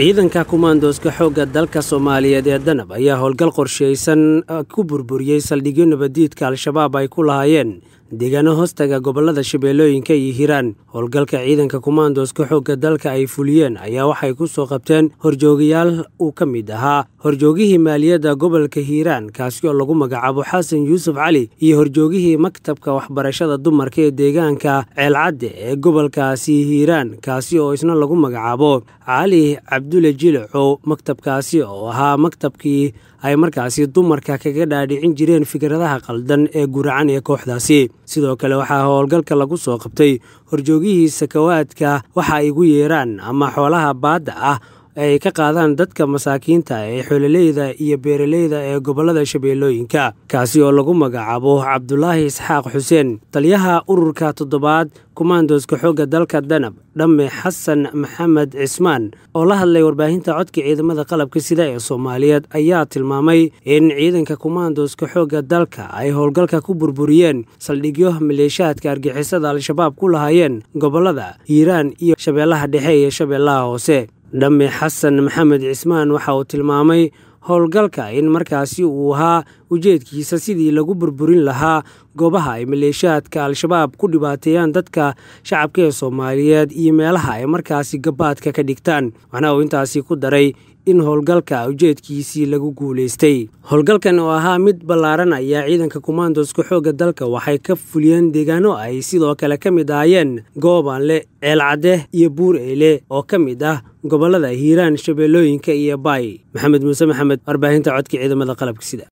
ciidanka kumaandooska xoogga dalka soomaaliyeed ee danab ayaa howlgal qorshaysan ku burburiyey saldhigyo nabadiidka al-shabaab ay ku lahaayeen deegaano hoostaga gobollada shabeellooyinka iyo hiiraan howlgalka ciidanka kumaandooska xoogga dalka ay fuliyeen ayaa waxay ku soo qabteen horjoogayaal uu ka mid ahaa horjoogihii maaliyadda gobolka hiiraan kaasi oo lagu magacaabo xasan yuusuf cali iyo horjoogihii maktabka waxbarashada dumarka ee deegaanka ceelcadde ee gobolkaasi hiiraan kaasi oo isna lagu magacaabo cali cabdulle jilacow maktabkaasi oo ahaa maktabkii ay markaasi dumarka kaga dhaadhicin jireen fikradaha qaldan ee guracan ee kooxdaasi. Sidoo kale waxaa howlgalka lagu soo qabtay horjoogihii sakawaadka waxa ay igu yeeraan ama xoolaha baadda ah ay ka qaadaan dadka masaakiinta ee xoololeyda iyo beeraleyda ee gobollada shabeellooyinka kaasi oo lagu magacaabo cabdulaahi isxaaq xuseen taliyaha ururka toddobaad kumaandooska xoogga dalka danab dhamme xasan maxamed cismaan oo la hadlay warbaahinta codka ciidamada qalabka sida ee soomaaliyeed ayaa tilmaamay in ciidanka kumaandooska xoogga dalka ay howlgalka ku burburiyeen saldhigyo maleeshaadka argixisada al-shabaab ku lahaayeen gobollada hiiraan iyo shabeellaha dhexe iyo shabeellaha hoose dhamme xasan maxamed cismaan waxa uu tilmaamay howlgalka in markaasi uu ahaa ujeedkiisa sidii lagu burburin lahaa goobaha ay maleeshaadka al-shabaab ku dhibaateeyaan dadka shacabka ee soomaaliyeed iyo meelaha ay markaasi gabaadka ka dhigtaan. Waxna uu intaasi ku daray in howlgalka ujeedkiisii lagu guulaystay howlgalkan oo ahaa mid ballaaran ayaa ciidanka kumaandooska xoogga dalka waxay ka fuliyeen deegaano ay sidoo kale ka mid ahaayeen goobanle ceelcadde iyo buur eyle oo ka mid ah gobollada hiiraan shabeellooyinka iyo baay. Maxamed muuse maxamed warbaahinta codka ciidamada qalabka sida